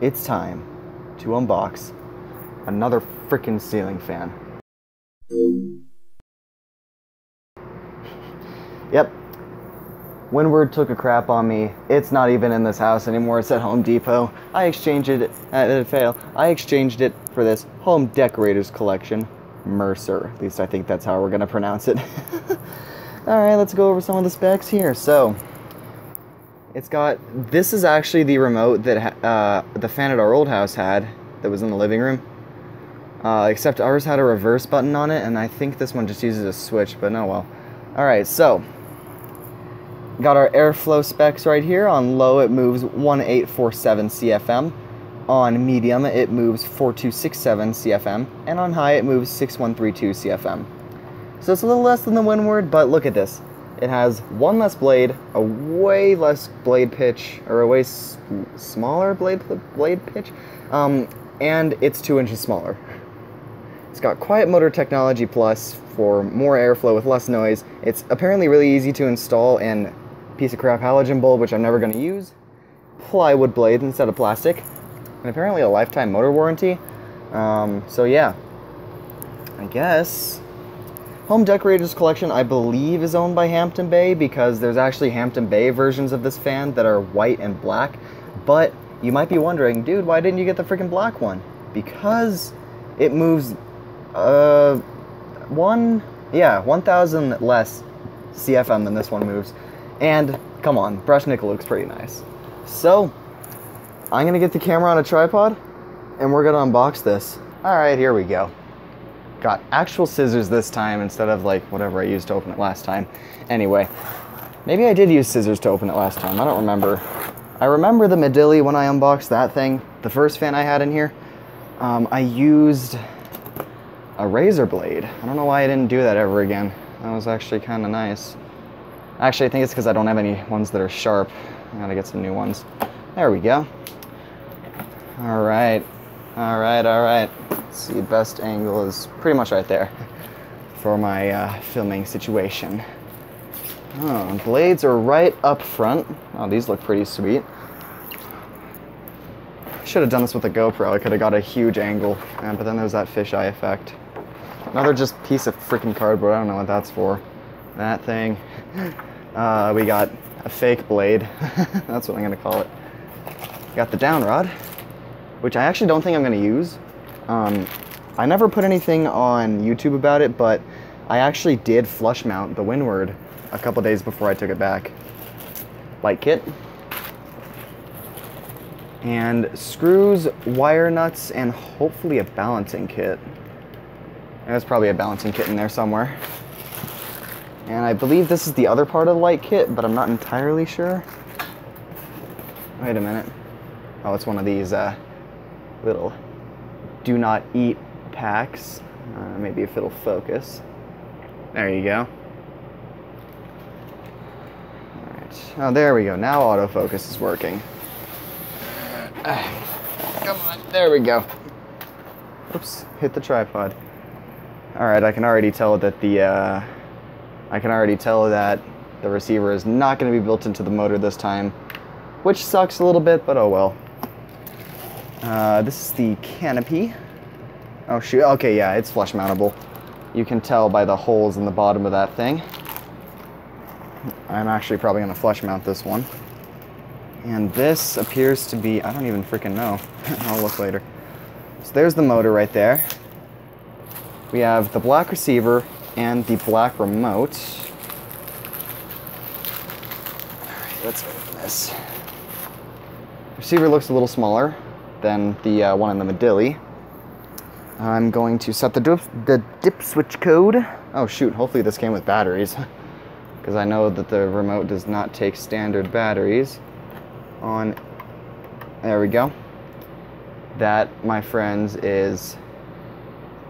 It's time to unbox another freaking ceiling fan. Yep. Windward took a crap on me. It's not even in this house anymore. It's at Home Depot. I exchanged it. Uh, it fail. I exchanged it for this Home Decorators Collection, Mercer. At least I think that's how we're gonna pronounce it. All right, let's go over some of the specs here. So, it's got. This is actually the remote that uh, the fan at our old house had. That was in the living room. Uh, except ours had a reverse button on it, and I think this one just uses a switch. But no, well. All right, so got our airflow specs right here. On low, it moves 1847 CFM. On medium, it moves 4267 CFM. And on high, it moves 6132 CFM. So it's a little less than the Windward, but look at this. It has one less blade, a way less blade pitch, or a way smaller blade blade pitch, um, and it's two inches smaller. It's got Quiet Motor Technology Plus for more airflow with less noise. It's apparently really easy to install and piece of crap halogen bulb, which I'm never going to use. Plywood blade instead of plastic, and apparently a lifetime motor warranty. Um, so yeah, I guess Home Decorators Collection, I believe, is owned by Hampton Bay because there's actually Hampton Bay versions of this fan that are white and black. But you might be wondering, dude, why didn't you get the freaking black one? Because it moves, uh, one, yeah, 1,000 less CFM than this one moves. And come on, brush nickel looks pretty nice. So, I'm gonna get the camera on a tripod and we're gonna unbox this. All right, here we go. Got actual scissors this time instead of like whatever I used to open it last time. Anyway, maybe I did use scissors to open it last time. I don't remember. I remember the Medilli when I unboxed that thing, the first fan I had in here. Um, I used a razor blade. I don't know why I didn't do that ever again. That was actually kind of nice. Actually, I think it's because I don't have any ones that are sharp. I gotta get some new ones. There we go. All right, all right, all right. See, best angle is pretty much right there for my uh, filming situation. Oh, blades are right up front. Oh, these look pretty sweet. Should have done this with a GoPro. I could have got a huge angle, uh, but then there's that fisheye effect. Another just piece of freaking cardboard. I don't know what that's for. That thing. Uh, we got a fake blade. that's what I'm gonna call it. Got the down rod, which I actually don't think I'm gonna use. Um, I never put anything on YouTube about it, but I actually did flush mount the Windward a couple days before I took it back. Light kit. And screws, wire nuts, and hopefully a balancing kit. There's probably a balancing kit in there somewhere. And I believe this is the other part of the light kit, but I'm not entirely sure. Wait a minute. Oh, it's one of these uh, little do not eat packs. Uh, maybe if it'll focus. There you go. Alright. Oh, there we go. Now autofocus is working. Come on. There we go. Oops. Hit the tripod. Alright, I can already tell that the, uh, I can already tell that the receiver is not going to be built into the motor this time, which sucks a little bit, but oh well. Uh, this is the canopy. Oh shoot, okay, yeah, it's flush mountable. You can tell by the holes in the bottom of that thing. I'm actually probably gonna flush mount this one. And this appears to be, I don't even freaking know. I'll look later. So there's the motor right there. We have the black receiver and the black remote. Alright, let's open this. Receiver looks a little smaller than the uh, one in the Medilli. I'm going to set the dip, the dip switch code. Oh shoot, hopefully this came with batteries. Because I know that the remote does not take standard batteries. On, there we go. That, my friends, is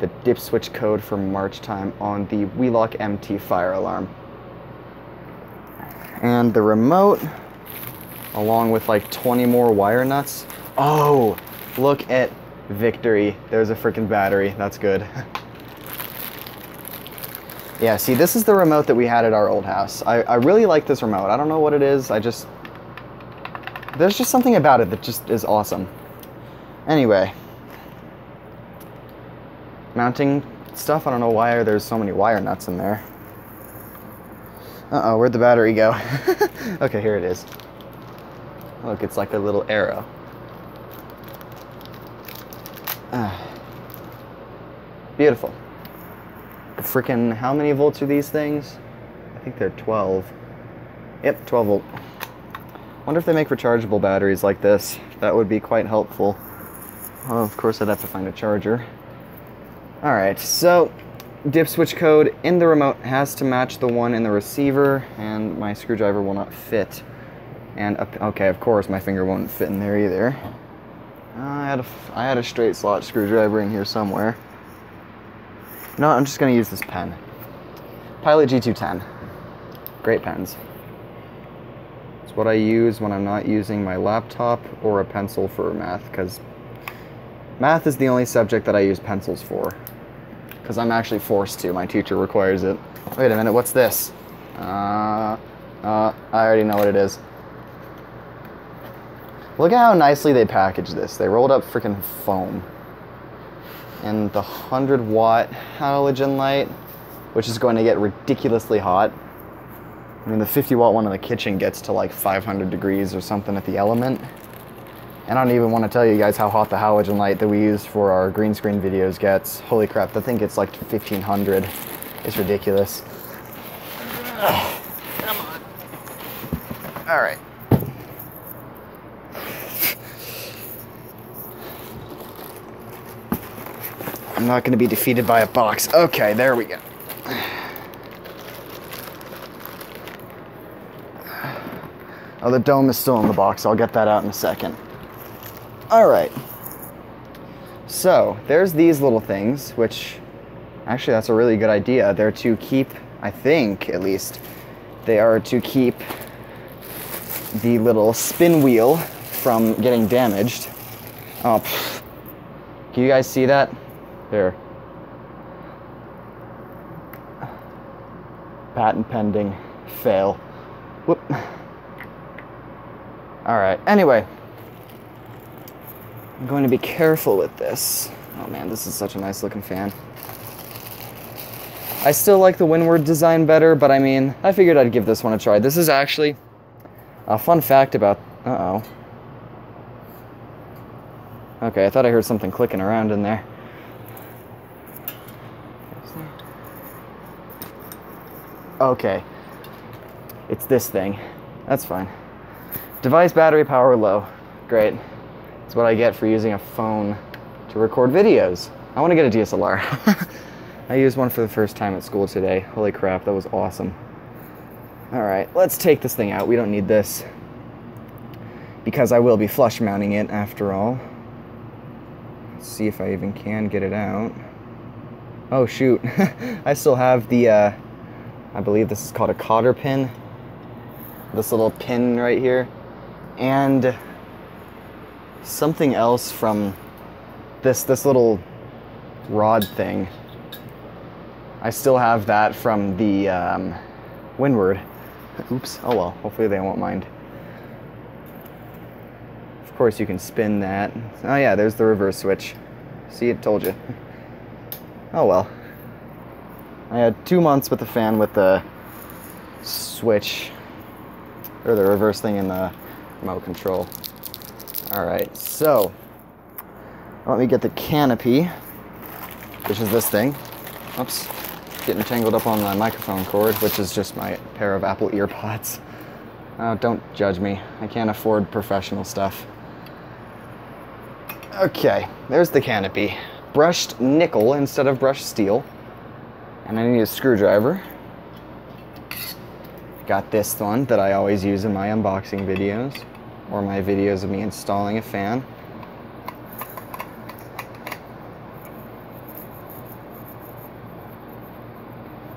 the dip switch code for March time on the Wheelock MT fire alarm. And the remote, along with like 20 more wire nuts. Oh, look at victory. There's a freaking battery. That's good. yeah, see, this is the remote that we had at our old house. I, I really like this remote. I don't know what it is. I just, there's just something about it that just is awesome. Anyway, mounting stuff. I don't know why there's so many wire nuts in there. Uh oh, where'd the battery go? okay, here it is. Look, it's like a little arrow. Ah. Beautiful. Freaking, how many volts are these things? I think they're 12. Yep, 12 volt. Wonder if they make rechargeable batteries like this. That would be quite helpful. Well, of course, I'd have to find a charger. Alright, so dip switch code in the remote has to match the one in the receiver, and my screwdriver will not fit. And, okay, of course, my finger won't fit in there either. I had a, I had a straight slot screwdriver in here somewhere. No, I'm just going to use this pen. Pilot G210. Great pens. It's what I use when I'm not using my laptop or a pencil for math, because math is the only subject that I use pencils for. Because I'm actually forced to. My teacher requires it. Wait a minute, what's this? Uh, uh, I already know what it is. Look at how nicely they packaged this. They rolled up freaking foam. And the 100 watt halogen light, which is going to get ridiculously hot. I mean, the 50 watt one in the kitchen gets to like 500 degrees or something at the element. And I don't even want to tell you guys how hot the halogen light that we use for our green screen videos gets. Holy crap, the thing gets like 1500. It's ridiculous. Come on. All right. I'm not going to be defeated by a box. Okay, there we go. Oh, the dome is still in the box. I'll get that out in a second. All right. So, there's these little things, which actually that's a really good idea. They're to keep, I think at least, they are to keep the little spin wheel from getting damaged. Oh, pff. can you guys see that? There. Patent pending. Fail. Whoop. Alright, anyway. I'm going to be careful with this. Oh man, this is such a nice looking fan. I still like the Windward design better, but I mean, I figured I'd give this one a try. This is actually a fun fact about... Uh-oh. Okay, I thought I heard something clicking around in there. Okay. It's this thing. That's fine. Device battery power low. Great. It's what I get for using a phone to record videos. I want to get a DSLR. I used one for the first time at school today. Holy crap, that was awesome. Alright, let's take this thing out. We don't need this. Because I will be flush mounting it after all. Let's see if I even can get it out. Oh shoot, I still have the uh, I believe this is called a cotter pin. This little pin right here. And something else from this this little rod thing. I still have that from the um, Windward. Oops, oh well, hopefully they won't mind. Of course you can spin that. Oh yeah, there's the reverse switch. See, it told you. Oh well. I had two months with the fan with the switch or the reverse thing in the remote control. All right, so let me get the canopy, which is this thing. Oops, getting tangled up on my microphone cord, which is just my pair of Apple EarPods. Oh, don't judge me. I can't afford professional stuff. Okay, there's the canopy. Brushed nickel instead of brushed steel. And I need a screwdriver. Got this one that I always use in my unboxing videos or my videos of me installing a fan.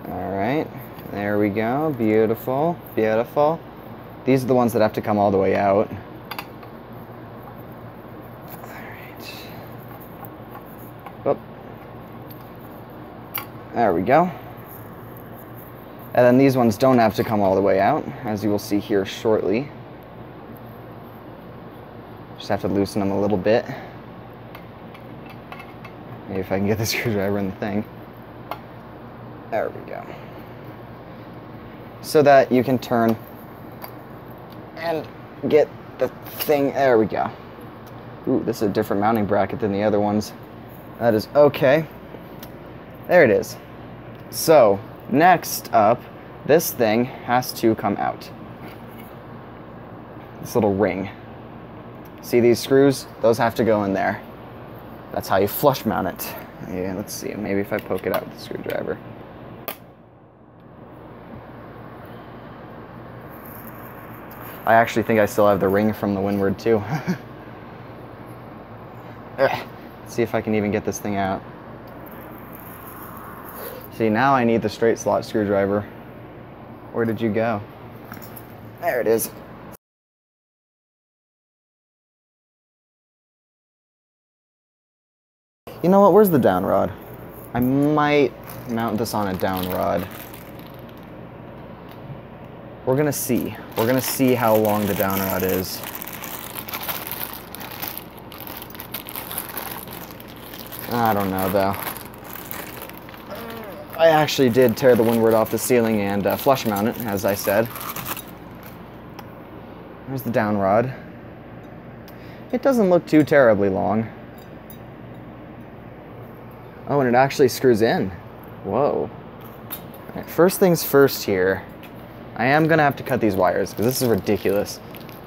Alright, there we go. Beautiful, beautiful. These are the ones that have to come all the way out. There we go. And then these ones don't have to come all the way out, as you will see here shortly. Just have to loosen them a little bit. Maybe if I can get the screwdriver in the thing. There we go. So that you can turn and get the thing. There we go. Ooh, this is a different mounting bracket than the other ones. That is okay. There it is. So, next up, this thing has to come out. This little ring. See these screws? Those have to go in there. That's how you flush mount it. Yeah, let's see. Maybe if I poke it out with the screwdriver. I actually think I still have the ring from the Windward too. See if I can even get this thing out. See, now I need the straight slot screwdriver. Where did you go? There it is. You know what? Where's the down rod? I might mount this on a down rod. We're gonna see. We're gonna see how long the down rod is. I don't know though. I actually did tear the windward off the ceiling and uh, flush mount it, as I said. There's the down rod. It doesn't look too terribly long. Oh, and it actually screws in. Whoa. First things first here. I am going to have to cut these wires because this is ridiculous.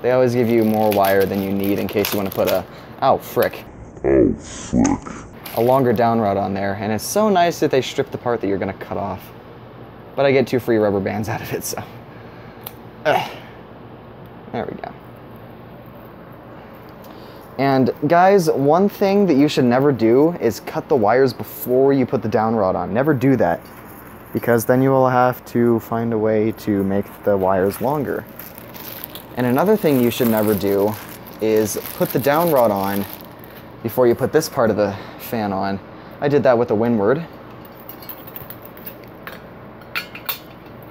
They always give you more wire than you need in case you want to put a... Oh, frick. Oh, frick. A longer down rod on there. And it's so nice that they strip the part that you're going to cut off. But I get two free rubber bands out of it, so... Ugh. There we go. And guys, one thing that you should never do is cut the wires before you put the down rod on. Never do that because then you will have to find a way to make the wires longer. And another thing you should never do is put the down rod on before you put this part of the fan on. I did that with the Windward.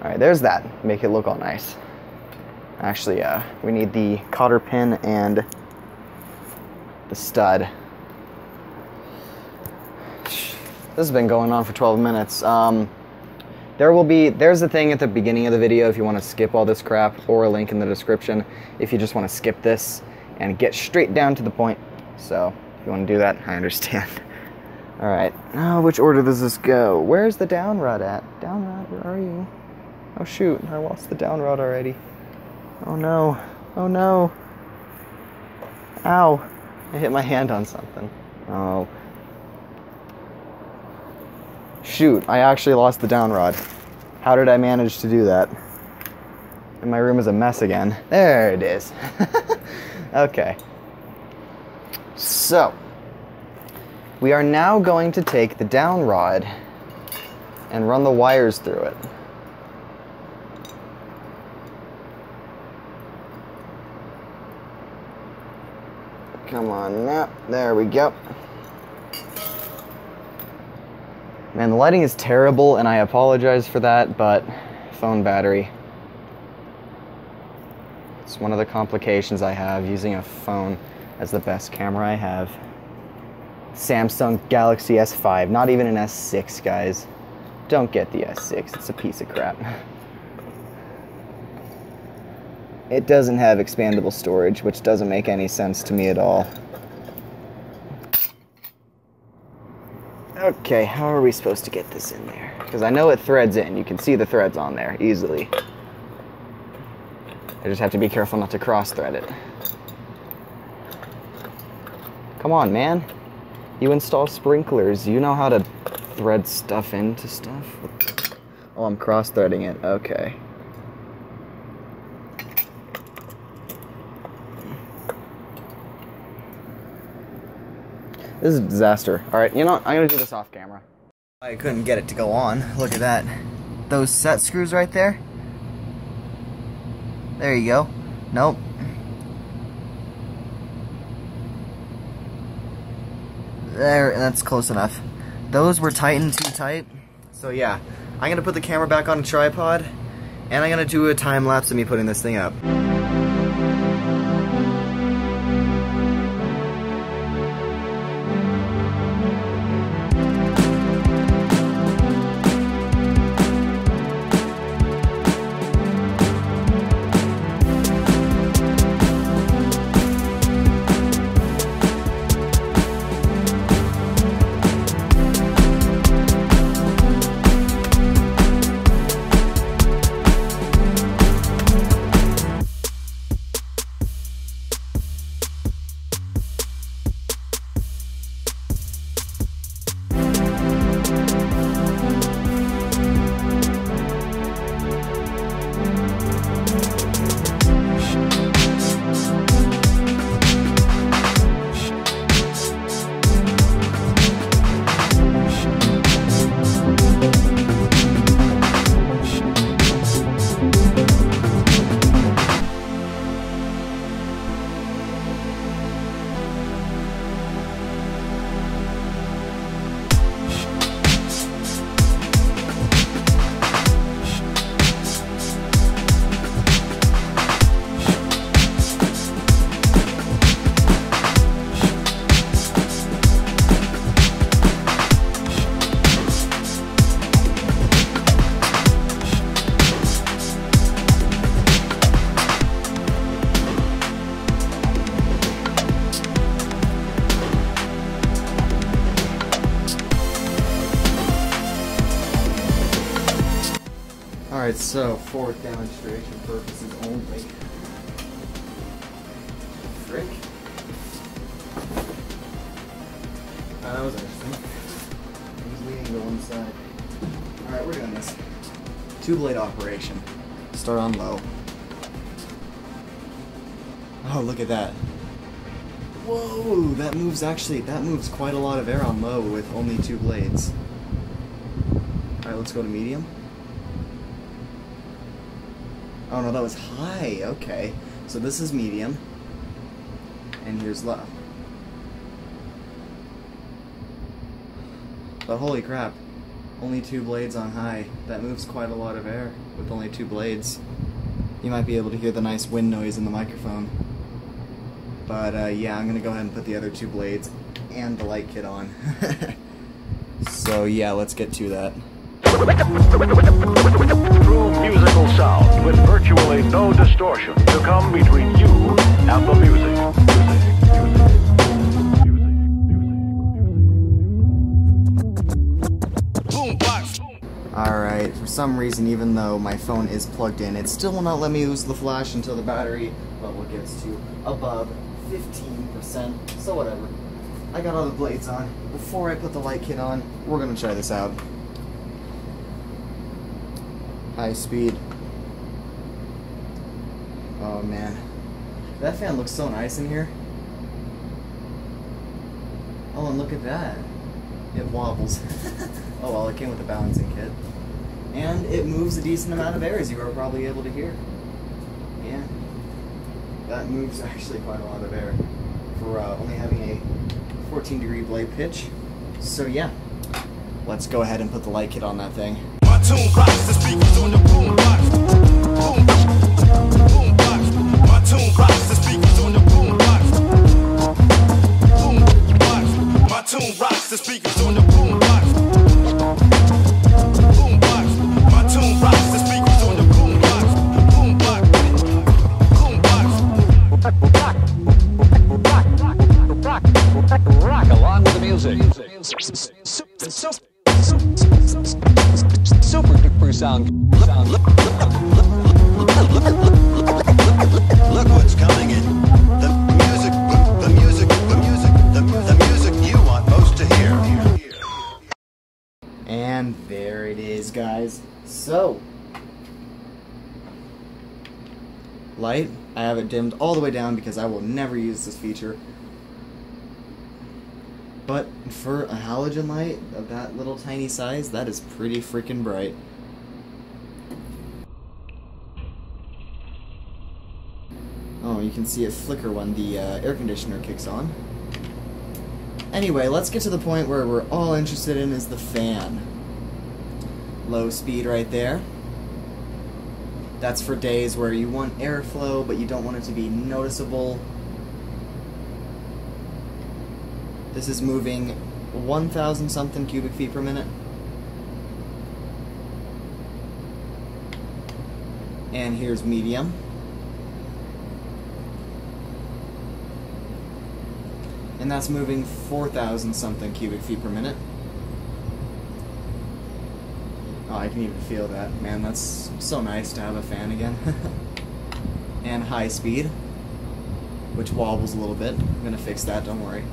All right, there's that. Make it look all nice. Actually, uh, we need the cotter pin and the stud. This has been going on for 12 minutes. Um, there will be, there's a thing at the beginning of the video if you want to skip all this crap, or a link in the description if you just want to skip this and get straight down to the point. So, if you want to do that, I understand. all right, now which order does this go? Where's the down rod at? Down rod, where are you? Oh shoot, I lost the down rod already. Oh no, oh no. Ow. I hit my hand on something. Oh. Shoot, I actually lost the down rod. How did I manage to do that? And my room is a mess again. There it is. okay. So, we are now going to take the down rod and run the wires through it. Come on now. There we go. Man, the lighting is terrible, and I apologize for that, but phone battery. It's one of the complications I have using a phone as the best camera I have. Samsung Galaxy S5, not even an S6, guys. Don't get the S6, it's a piece of crap. It doesn't have expandable storage, which doesn't make any sense to me at all. Okay, how are we supposed to get this in there? Because I know it threads in. You can see the threads on there easily. I just have to be careful not to cross thread it. Come on, man. You install sprinklers. You know how to thread stuff into stuff. Oh, I'm cross threading it. Okay. This is a disaster. All right, you know what? I'm gonna do this off camera. I couldn't get it to go on. Look at that. Those set screws right there. There you go. Nope. There, that's close enough. Those were tightened too tight. So yeah, I'm gonna put the camera back on a tripod, and I'm gonna do a time lapse of me putting this thing up. Alright, so for demonstration purposes only. Frick. Oh, that was interesting. He's leaning to one side. Alright, we're doing this. Two blade operation. Start on low. Oh, look at that. Whoa, that moves actually, that moves quite a lot of air on low with only two blades. Alright, let's go to medium. Oh no, that was high, okay. So this is medium. And here's low. But holy crap, only two blades on high. That moves quite a lot of air with only two blades. You might be able to hear the nice wind noise in the microphone. But uh, yeah, I'm gonna go ahead and put the other two blades and the light kit on. so yeah, let's get to that. True musical sound with virtually no distortion to come between you and the music. Alright, for some reason, even though my phone is plugged in, it still will not let me use the flash until the battery level gets to above 15%, so whatever. I got all the blades on. Before I put the light kit on, we're gonna try this out. High speed. Oh man. That fan looks so nice in here. Oh, and look at that. It wobbles. oh well, it came with a balancing kit. And it moves a decent amount of air, as you are probably able to hear. Yeah. That moves actually quite a lot of air for uh, only having a 14 degree blade pitch. So yeah, let's go ahead and put the light kit on that thing. And there it is, guys. So, light, I have it dimmed all the way down because I will never use this feature. But for a halogen light of that little tiny size, that is pretty freaking bright. Oh, you can see it flicker when the uh, air conditioner kicks on. Anyway, let's get to the point where we're all interested in is the fan. Low speed right there. That's for days where you want airflow, but you don't want it to be noticeable. This is moving 1,000 something cubic feet per minute. And here's medium. And that's moving 4,000 something cubic feet per minute. Oh, I can even feel that. Man, that's so nice to have a fan again. and high speed, which wobbles a little bit. I'm gonna fix that, don't worry.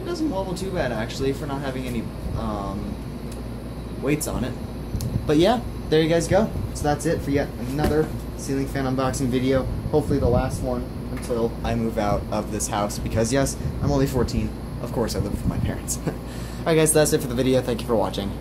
It doesn't wobble too bad, actually, for not having any um, weights on it. But yeah, there you guys go. So that's it for yet another ceiling fan unboxing video. Hopefully the last one until I move out of this house because yes, I'm only 14. Of course I live with my parents. Alright guys, that's it for the video. Thank you for watching.